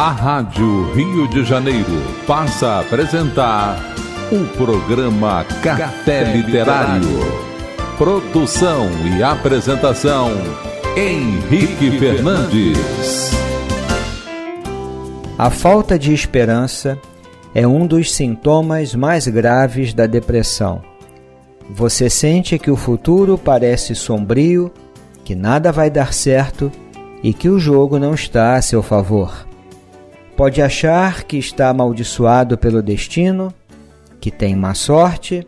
A Rádio Rio de Janeiro passa a apresentar o programa Café Literário. Produção e apresentação Henrique Fernandes. A falta de esperança é um dos sintomas mais graves da depressão. Você sente que o futuro parece sombrio, que nada vai dar certo e que o jogo não está a seu favor. Pode achar que está amaldiçoado pelo destino, que tem má sorte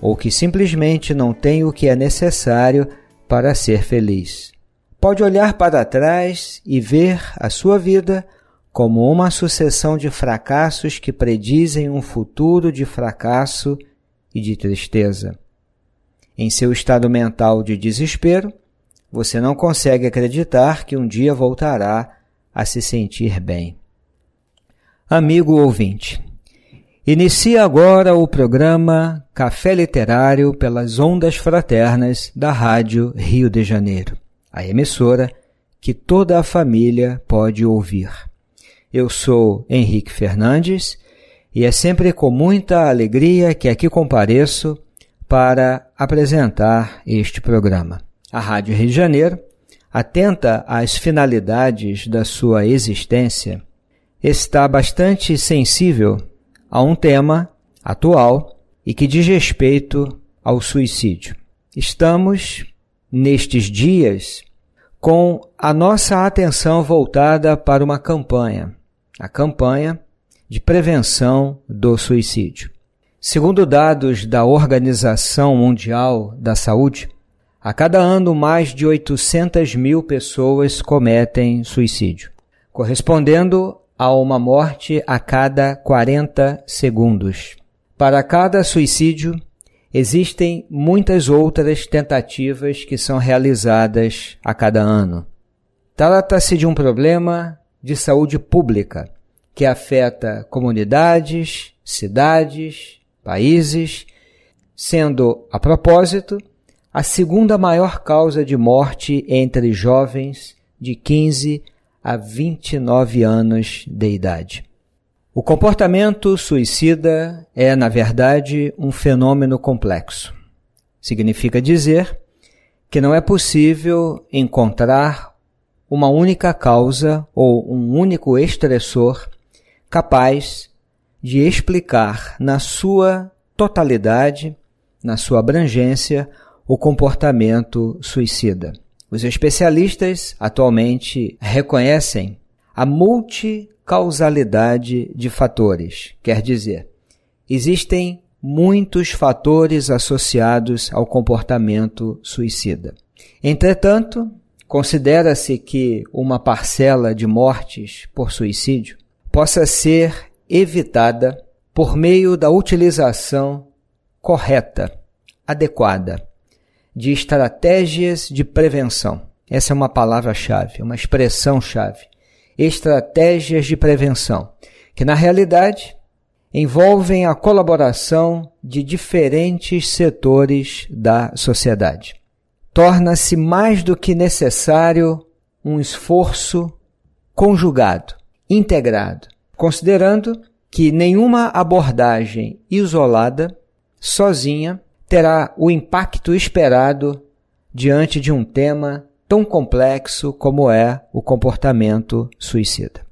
ou que simplesmente não tem o que é necessário para ser feliz. Pode olhar para trás e ver a sua vida como uma sucessão de fracassos que predizem um futuro de fracasso e de tristeza. Em seu estado mental de desespero, você não consegue acreditar que um dia voltará a se sentir bem. Amigo ouvinte, inicia agora o programa Café Literário pelas Ondas Fraternas da Rádio Rio de Janeiro, a emissora que toda a família pode ouvir. Eu sou Henrique Fernandes e é sempre com muita alegria que aqui compareço para apresentar este programa. A Rádio Rio de Janeiro, atenta às finalidades da sua existência, está bastante sensível a um tema atual e que diz respeito ao suicídio. Estamos, nestes dias, com a nossa atenção voltada para uma campanha a campanha de prevenção do suicídio. Segundo dados da Organização Mundial da Saúde, a cada ano mais de 800 mil pessoas cometem suicídio, correspondendo a uma morte a cada 40 segundos. Para cada suicídio, existem muitas outras tentativas que são realizadas a cada ano. Trata-se de um problema de saúde pública, que afeta comunidades, cidades, países, sendo, a propósito, a segunda maior causa de morte entre jovens de 15 a 29 anos de idade. O comportamento suicida é, na verdade, um fenômeno complexo. Significa dizer que não é possível encontrar uma única causa ou um único estressor capaz de explicar na sua totalidade, na sua abrangência, o comportamento suicida. Os especialistas atualmente reconhecem a multicausalidade de fatores, quer dizer, existem muitos fatores associados ao comportamento suicida. Entretanto, Considera-se que uma parcela de mortes por suicídio possa ser evitada por meio da utilização correta, adequada, de estratégias de prevenção. Essa é uma palavra-chave, uma expressão-chave. Estratégias de prevenção, que na realidade envolvem a colaboração de diferentes setores da sociedade torna-se mais do que necessário um esforço conjugado, integrado, considerando que nenhuma abordagem isolada, sozinha, terá o impacto esperado diante de um tema tão complexo como é o comportamento suicida.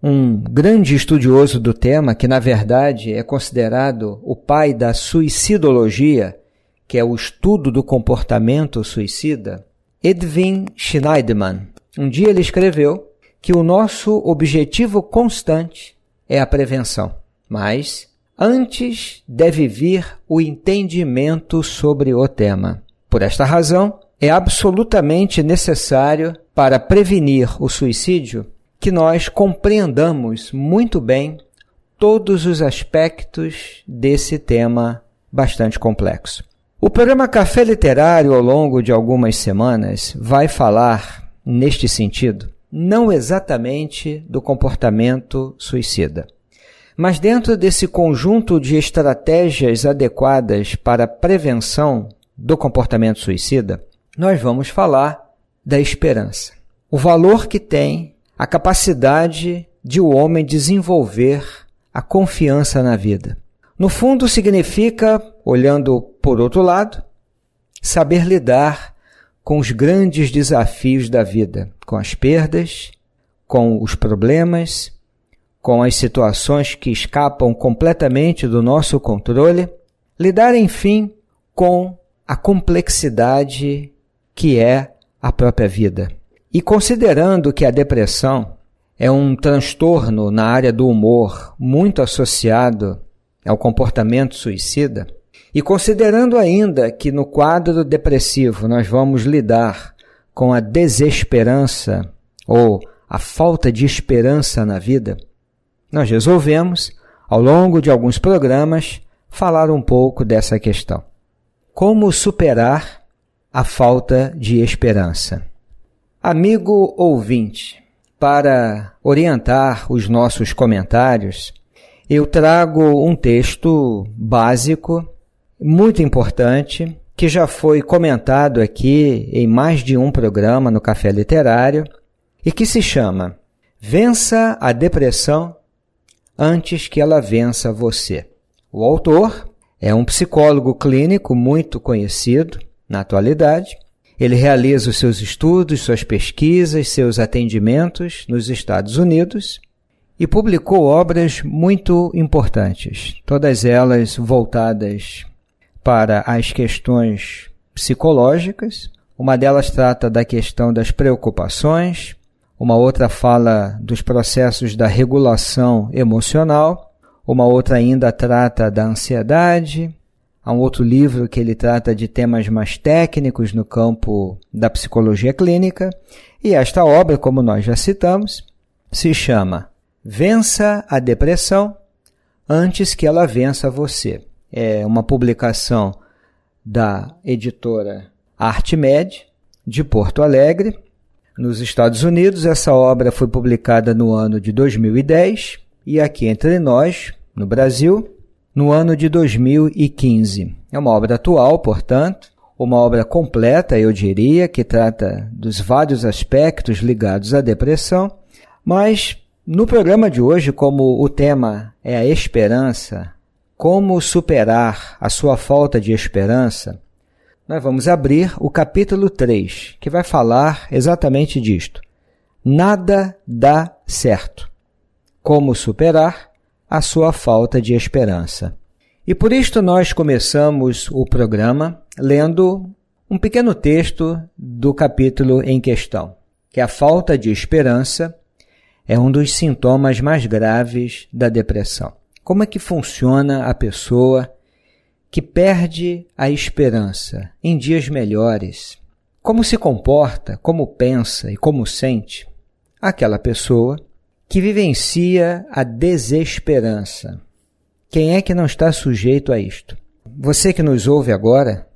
Um grande estudioso do tema, que na verdade é considerado o pai da suicidologia, que é o estudo do comportamento suicida, Edwin Schneiderman. Um dia ele escreveu que o nosso objetivo constante é a prevenção, mas antes deve vir o entendimento sobre o tema. Por esta razão, é absolutamente necessário para prevenir o suicídio que nós compreendamos muito bem todos os aspectos desse tema bastante complexo. O programa Café Literário, ao longo de algumas semanas, vai falar neste sentido, não exatamente do comportamento suicida, mas dentro desse conjunto de estratégias adequadas para prevenção do comportamento suicida, nós vamos falar da esperança. O valor que tem a capacidade de o homem desenvolver a confiança na vida. No fundo, significa, olhando por outro lado, saber lidar com os grandes desafios da vida, com as perdas, com os problemas, com as situações que escapam completamente do nosso controle, lidar, enfim, com a complexidade que é a própria vida. E considerando que a depressão é um transtorno na área do humor muito associado ao comportamento suicida, e considerando ainda que no quadro depressivo nós vamos lidar com a desesperança ou a falta de esperança na vida, nós resolvemos, ao longo de alguns programas, falar um pouco dessa questão. Como superar a falta de esperança? Amigo ouvinte, para orientar os nossos comentários, eu trago um texto básico, muito importante, que já foi comentado aqui em mais de um programa no Café Literário e que se chama Vença a Depressão antes que ela vença você. O autor é um psicólogo clínico muito conhecido na atualidade. Ele realiza os seus estudos, suas pesquisas, seus atendimentos nos Estados Unidos e publicou obras muito importantes, todas elas voltadas para as questões psicológicas. Uma delas trata da questão das preocupações, uma outra fala dos processos da regulação emocional, uma outra ainda trata da ansiedade. Há um outro livro que ele trata de temas mais técnicos no campo da psicologia clínica. E esta obra, como nós já citamos, se chama Vença a Depressão antes que ela vença você. É uma publicação da editora Artmed, de Porto Alegre, nos Estados Unidos. Essa obra foi publicada no ano de 2010 e aqui entre nós, no Brasil, no ano de 2015. É uma obra atual, portanto, uma obra completa, eu diria, que trata dos vários aspectos ligados à depressão, mas no programa de hoje, como o tema é a esperança, como superar a sua falta de esperança, nós vamos abrir o capítulo 3, que vai falar exatamente disto. Nada dá certo. Como superar a sua falta de esperança. E por isto nós começamos o programa lendo um pequeno texto do capítulo em questão, que a falta de esperança é um dos sintomas mais graves da depressão. Como é que funciona a pessoa que perde a esperança em dias melhores, como se comporta, como pensa e como sente aquela pessoa que vivencia a desesperança. Quem é que não está sujeito a isto? Você que nos ouve agora,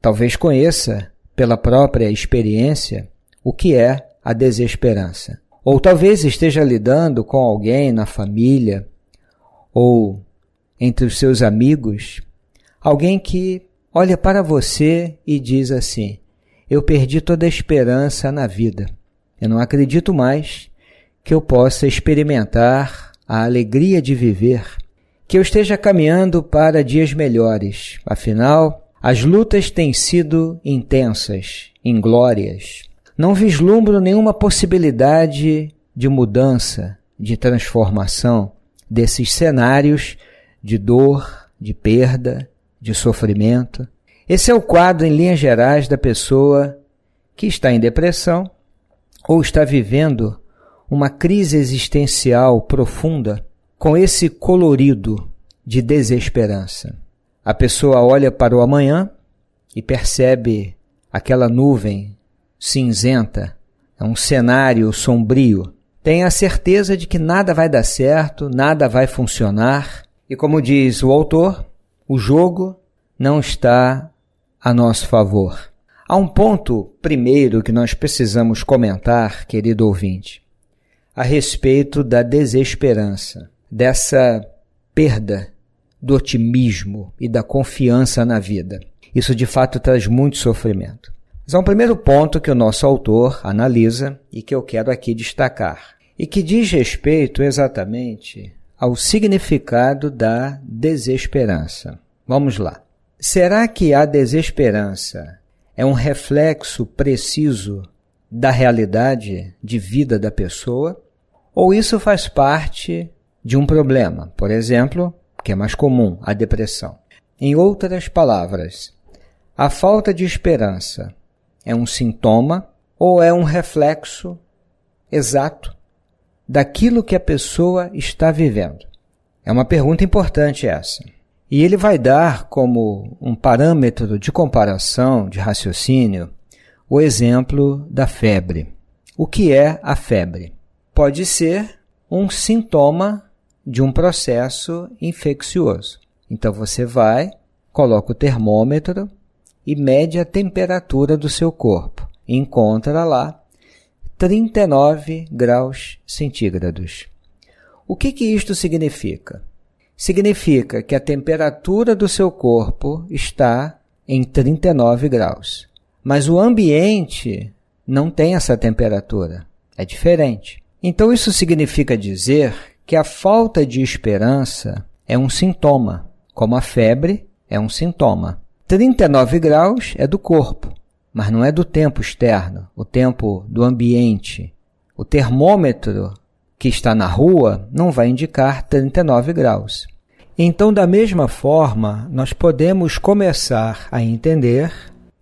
talvez conheça pela própria experiência o que é a desesperança. Ou talvez esteja lidando com alguém na família ou entre os seus amigos Alguém que olha para você e diz assim: Eu perdi toda a esperança na vida. Eu não acredito mais que eu possa experimentar a alegria de viver, que eu esteja caminhando para dias melhores. Afinal, as lutas têm sido intensas, inglórias. Não vislumbro nenhuma possibilidade de mudança, de transformação desses cenários de dor, de perda, de sofrimento. Esse é o quadro, em linhas gerais, da pessoa que está em depressão ou está vivendo uma crise existencial profunda com esse colorido de desesperança. A pessoa olha para o amanhã e percebe aquela nuvem cinzenta, é um cenário sombrio. Tem a certeza de que nada vai dar certo, nada vai funcionar, e como diz o autor, o jogo não está a nosso favor. Há um ponto primeiro que nós precisamos comentar, querido ouvinte, a respeito da desesperança, dessa perda do otimismo e da confiança na vida. Isso de fato traz muito sofrimento. Mas há um primeiro ponto que o nosso autor analisa e que eu quero aqui destacar. e que diz respeito exatamente ao significado da desesperança. Vamos lá. Será que a desesperança é um reflexo preciso da realidade de vida da pessoa? Ou isso faz parte de um problema, por exemplo, que é mais comum, a depressão? Em outras palavras, a falta de esperança é um sintoma ou é um reflexo exato daquilo que a pessoa está vivendo? É uma pergunta importante essa. E ele vai dar como um parâmetro de comparação, de raciocínio, o exemplo da febre. O que é a febre? Pode ser um sintoma de um processo infeccioso. Então você vai, coloca o termômetro e mede a temperatura do seu corpo. Encontra lá 39 graus centígrados. O que, que isto significa? Significa que a temperatura do seu corpo está em 39 graus. Mas o ambiente não tem essa temperatura. É diferente. Então isso significa dizer que a falta de esperança é um sintoma, como a febre é um sintoma. 39 graus é do corpo, mas não é do tempo externo, o tempo do ambiente. O termômetro que está na rua não vai indicar 39 graus. Então, da mesma forma, nós podemos começar a entender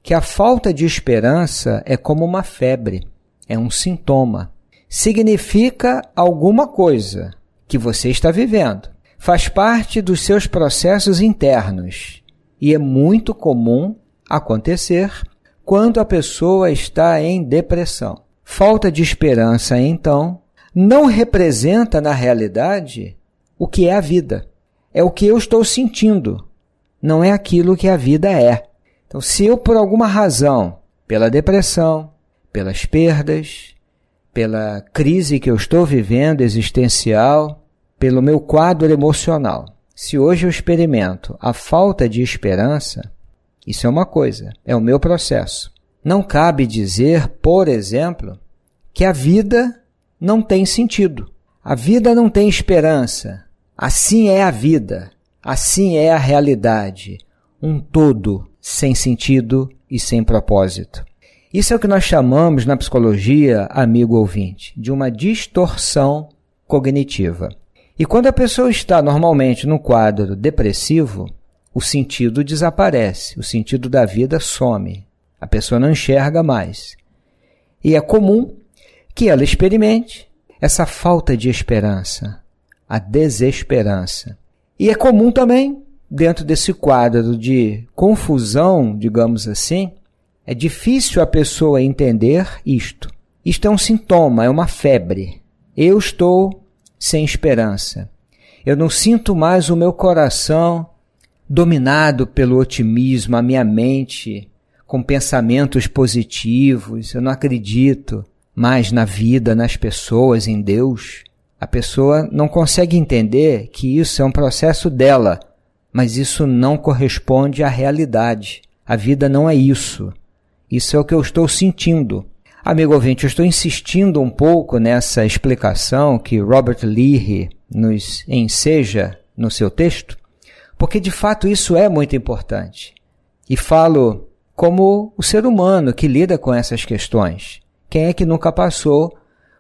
que a falta de esperança é como uma febre, é um sintoma. Significa alguma coisa que você está vivendo. Faz parte dos seus processos internos e é muito comum acontecer quando a pessoa está em depressão. Falta de esperança, então, não representa na realidade o que é a vida. É o que eu estou sentindo, não é aquilo que a vida é. Então, se eu, por alguma razão, pela depressão, pelas perdas, pela crise que eu estou vivendo existencial, pelo meu quadro emocional, se hoje eu experimento a falta de esperança, isso é uma coisa, é o meu processo. Não cabe dizer, por exemplo, que a vida não tem sentido. A vida não tem esperança. Assim é a vida. Assim é a realidade. Um todo sem sentido e sem propósito. Isso é o que nós chamamos na psicologia, amigo ouvinte, de uma distorção cognitiva. E quando a pessoa está normalmente no quadro depressivo, o sentido desaparece, o sentido da vida some. A pessoa não enxerga mais. E é comum que ela experimente essa falta de esperança, a desesperança. E é comum também, dentro desse quadro de confusão, digamos assim, é difícil a pessoa entender isto. Isto é um sintoma, é uma febre. Eu estou sem esperança. Eu não sinto mais o meu coração dominado pelo otimismo, a minha mente com pensamentos positivos. Eu não acredito mais na vida, nas pessoas, em Deus, a pessoa não consegue entender que isso é um processo dela, mas isso não corresponde à realidade. A vida não é isso. Isso é o que eu estou sentindo. Amigo ouvinte, eu estou insistindo um pouco nessa explicação que Robert Leahy nos enseja no seu texto, porque de fato isso é muito importante. E falo como o ser humano que lida com essas questões. Quem é que nunca passou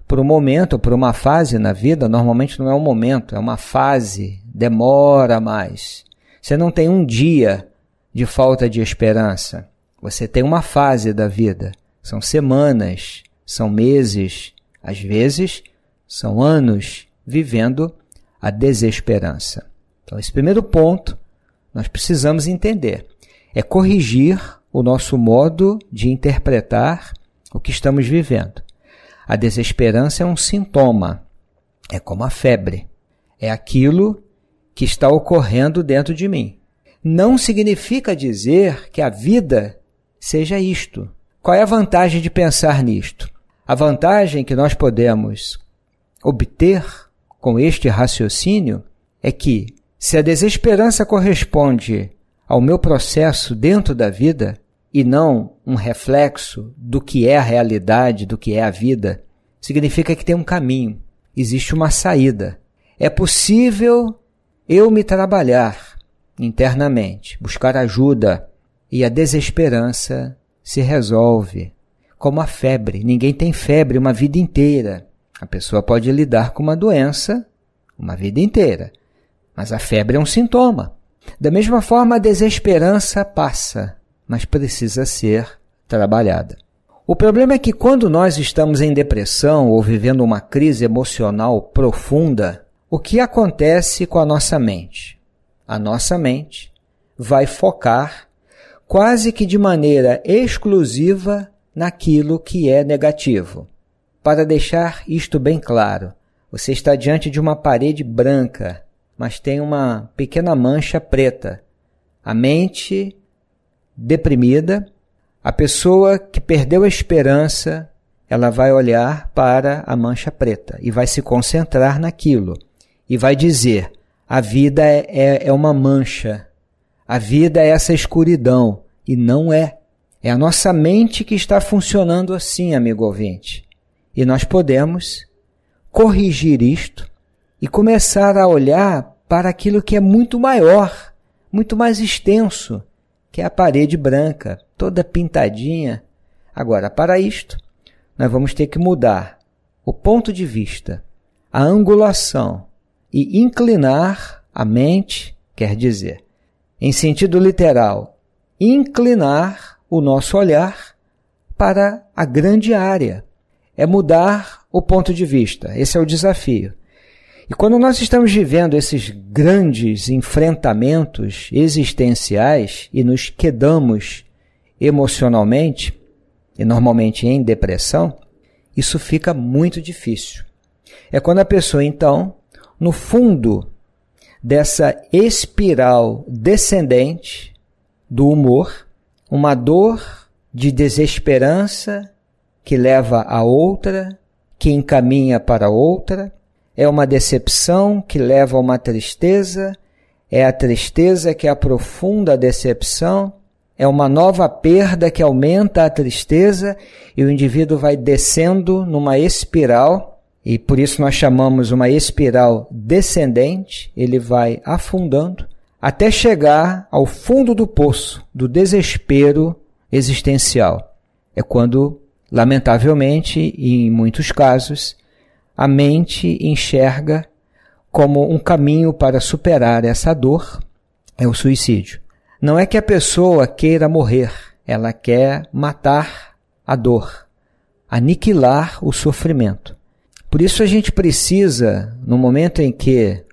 por um momento, por uma fase na vida? Normalmente não é um momento, é uma fase, demora mais. Você não tem um dia de falta de esperança. Você tem uma fase da vida. São semanas, são meses, às vezes são anos vivendo a desesperança. Então, esse primeiro ponto nós precisamos entender é corrigir o nosso modo de interpretar o que estamos vivendo. A desesperança é um sintoma, é como a febre, é aquilo que está ocorrendo dentro de mim. Não significa dizer que a vida seja isto. Qual é a vantagem de pensar nisto? A vantagem que nós podemos obter com este raciocínio é que, se a desesperança corresponde ao meu processo dentro da vida, e não um reflexo do que é a realidade, do que é a vida, significa que tem um caminho. existe uma saída. É possível eu me trabalhar internamente, buscar ajuda e a desesperança se resolve. Como a febre. Ninguém tem febre uma vida inteira. A pessoa pode lidar com uma doença uma vida inteira, mas a febre é um sintoma. Da mesma forma, a desesperança passa, mas precisa ser trabalhada. O problema é que quando nós estamos em depressão ou vivendo uma crise emocional profunda, o que acontece com a nossa mente? A nossa mente vai focar quase que de maneira exclusiva naquilo que é negativo. Para deixar isto bem claro, você está diante de uma parede branca, mas tem uma pequena mancha preta. A mente deprimida, a pessoa que perdeu a esperança, ela vai olhar para a mancha preta e vai se concentrar naquilo e vai dizer: a vida é, é, é uma mancha, a vida é essa escuridão. E não é. É a nossa mente que está funcionando assim, amigo ouvinte. E nós podemos corrigir isto e começar a olhar para aquilo que é muito maior, muito mais extenso, que é a parede branca, toda pintadinha. Agora, para isto, nós vamos ter que mudar o ponto de vista, a angulação e inclinar a mente, quer dizer, em sentido literal, inclinar o nosso olhar para a grande área. É mudar o ponto de vista. Esse é o desafio. E quando nós estamos vivendo esses grandes enfrentamentos existenciais e nos quedamos emocionalmente, e normalmente em depressão, isso fica muito difícil. É quando a pessoa, então, no fundo dessa espiral descendente do humor, uma dor de desesperança que leva a outra, que encaminha para outra, é uma decepção que leva a uma tristeza, é a tristeza que aprofunda a decepção, é uma nova perda que aumenta a tristeza e o indivíduo vai descendo numa espiral, e por isso nós chamamos uma espiral descendente, ele vai afundando até chegar ao fundo do poço do desespero existencial. É quando, lamentavelmente, e em muitos casos, a mente enxerga como um caminho para superar essa dor é o suicídio. Não é que a pessoa queira morrer, ela quer matar a dor, aniquilar o sofrimento. Por isso a gente precisa, no momento em que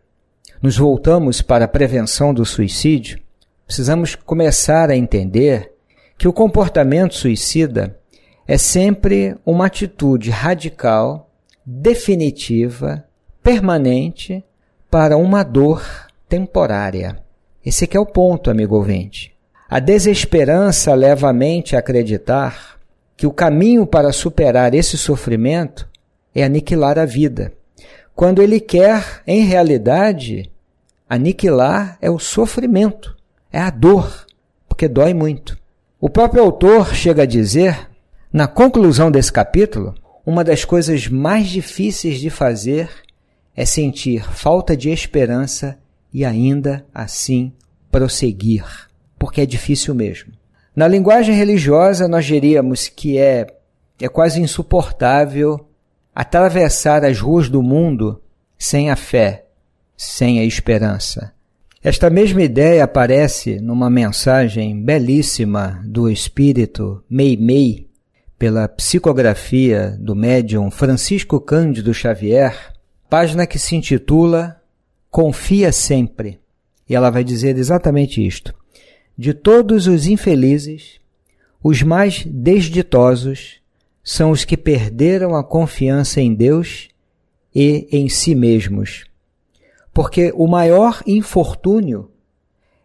nos voltamos para a prevenção do suicídio, precisamos começar a entender que o comportamento suicida é sempre uma atitude radical definitiva, permanente, para uma dor temporária. Esse é o ponto, amigo ouvinte. A desesperança leva a mente a acreditar que o caminho para superar esse sofrimento é aniquilar a vida, quando ele quer, em realidade, aniquilar é o sofrimento, é a dor, porque dói muito. O próprio autor chega a dizer, na conclusão desse capítulo, uma das coisas mais difíceis de fazer é sentir falta de esperança e ainda assim prosseguir, porque é difícil mesmo. Na linguagem religiosa, nós diríamos que é, é quase insuportável atravessar as ruas do mundo sem a fé, sem a esperança. Esta mesma ideia aparece numa mensagem belíssima do espírito Meimei, pela psicografia do médium Francisco Cândido Xavier, página que se intitula Confia Sempre. E ela vai dizer exatamente isto. De todos os infelizes, os mais desditosos são os que perderam a confiança em Deus e em si mesmos. Porque o maior infortúnio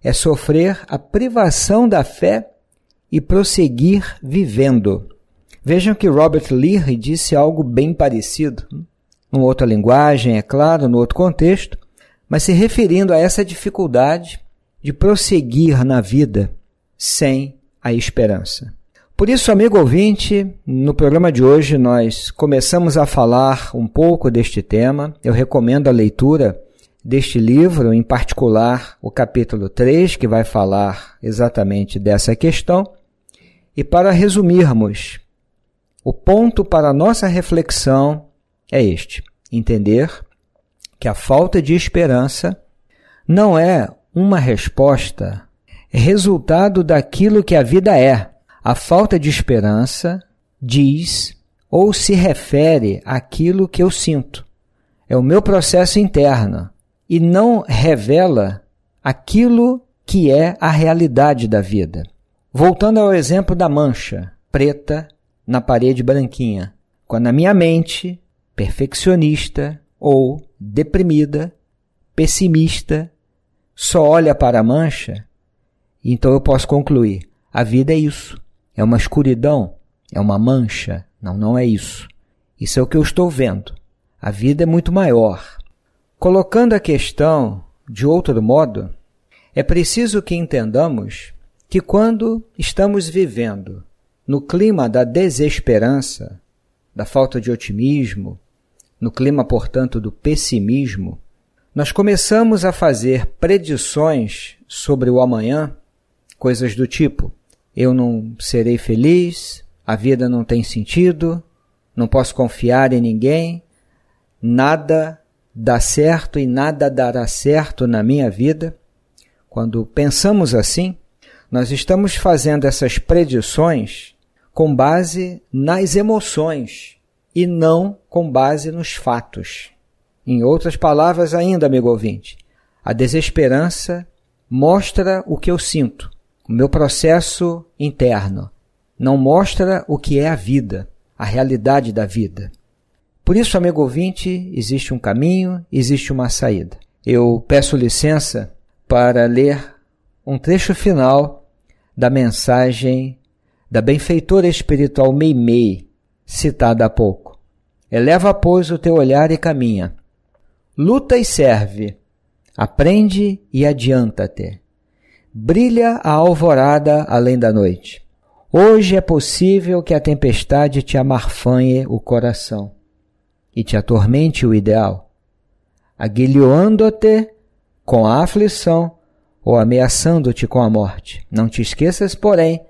é sofrer a privação da fé e prosseguir vivendo. Vejam que Robert Leary disse algo bem parecido, numa outra linguagem, é claro, no outro contexto, mas se referindo a essa dificuldade de prosseguir na vida sem a esperança. Por isso, amigo ouvinte, no programa de hoje nós começamos a falar um pouco deste tema. Eu recomendo a leitura deste livro, em particular o capítulo 3, que vai falar exatamente dessa questão. E para resumirmos, o ponto para a nossa reflexão é este: entender que a falta de esperança não é uma resposta, é resultado daquilo que a vida é a falta de esperança diz ou se refere àquilo que eu sinto. É o meu processo interno e não revela aquilo que é a realidade da vida. Voltando ao exemplo da mancha preta na parede branquinha. Quando a minha mente, perfeccionista ou deprimida, pessimista, só olha para a mancha, então eu posso concluir: a vida é isso. É uma escuridão? É uma mancha? Não, não é isso. Isso é o que eu estou vendo. A vida é muito maior. Colocando a questão de outro modo, é preciso que entendamos que quando estamos vivendo no clima da desesperança, da falta de otimismo, no clima, portanto, do pessimismo, nós começamos a fazer predições sobre o amanhã, coisas do tipo: eu não serei feliz, a vida não tem sentido, não posso confiar em ninguém, nada dá certo e nada dará certo na minha vida. Quando pensamos assim, nós estamos fazendo essas predições com base nas emoções e não com base nos fatos. Em outras palavras, ainda, amigo ouvinte, a desesperança mostra o que eu sinto, o meu processo interno não mostra o que é a vida, a realidade da vida. Por isso, amigo ouvinte, existe um caminho, existe uma saída. Eu peço licença para ler um trecho final da mensagem da benfeitora espiritual Meimei, citada há pouco. Eleva, pois, o teu olhar e caminha. Luta e serve. Aprende e adianta-te. Brilha a alvorada além da noite. Hoje é possível que a tempestade te amarfanhe o coração e te atormente o ideal, aguilhoando-te com a aflição ou ameaçando-te com a morte. Não te esqueças, porém,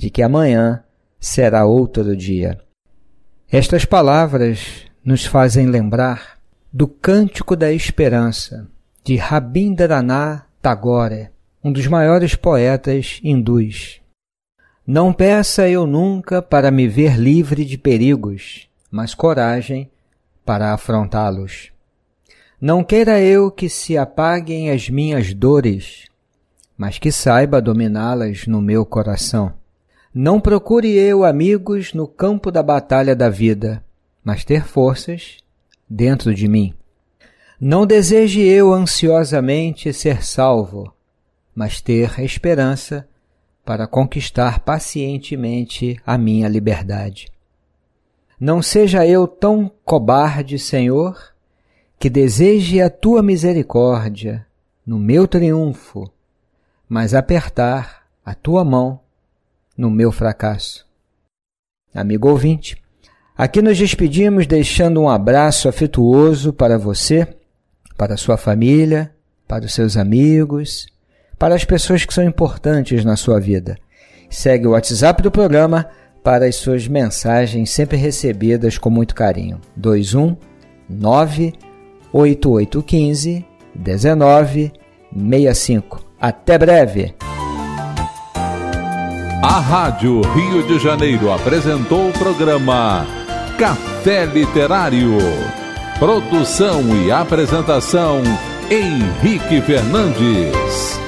de que amanhã será outro dia. Estas palavras nos fazem lembrar do Cântico da Esperança de Rabindranath Tagore um dos maiores poetas hindus. Não peça eu nunca para me ver livre de perigos, mas coragem para afrontá-los. Não queira eu que se apaguem as minhas dores, mas que saiba dominá-las no meu coração. Não procure eu amigos no campo da batalha da vida, mas ter forças dentro de mim. Não deseje eu ansiosamente ser salvo, mas ter esperança para conquistar pacientemente a minha liberdade. Não seja eu tão cobarde, Senhor, que deseje a tua misericórdia no meu triunfo, mas apertar a tua mão no meu fracasso. Amigo ouvinte, aqui nos despedimos deixando um abraço afetuoso para você, para sua família, para os seus amigos para as pessoas que são importantes na sua vida. Segue o WhatsApp do programa para as suas mensagens sempre recebidas com muito carinho. 21 98815 1965. Até breve! A Rádio Rio de Janeiro apresentou o programa Café Literário. Produção e apresentação Henrique Fernandes.